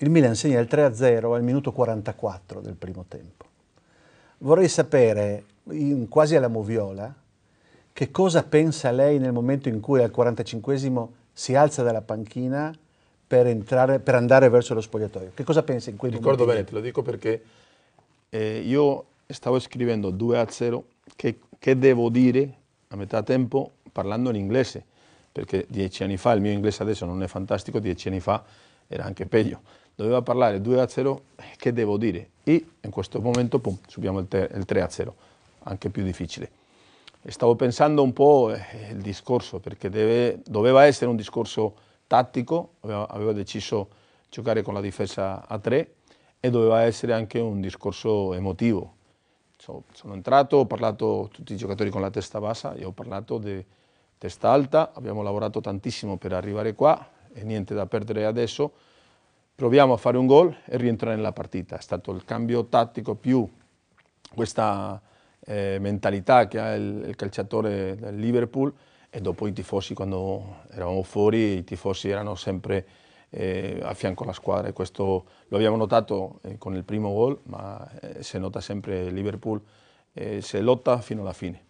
Il Milan segna il 3-0 al minuto 44 del primo tempo. Vorrei sapere, quasi alla moviola, che cosa pensa lei nel momento in cui al 45esimo si alza dalla panchina per, entrare, per andare verso lo spogliatoio? Che cosa pensa in quel? Ricordo bene, te lo dico perché eh, io stavo scrivendo 2-0 che, che devo dire a metà tempo parlando in inglese, perché dieci anni fa, il mio inglese adesso non è fantastico, dieci anni fa era anche peggio doveva parlare 2 a 0, che devo dire? E in questo momento pum, subiamo il, il 3 a 0, anche più difficile. Stavo pensando un po' eh, il discorso, perché deve, doveva essere un discorso tattico, aveva, aveva deciso giocare con la difesa a 3 e doveva essere anche un discorso emotivo. So, sono entrato, ho parlato tutti i giocatori con la testa bassa, io ho parlato di testa alta, abbiamo lavorato tantissimo per arrivare qua e niente da perdere adesso proviamo a fare un gol e rientrare nella partita. È stato il cambio tattico più questa eh, mentalità che ha il, il, calciatore del Liverpool e dopo i tifosi quando eravamo fuori, i tifosi erano sempre eh, a fianco alla squadra e questo lo abbiamo notato eh, con il primo gol, ma eh, si nota sempre Liverpool, eh, si lotta fino alla fine.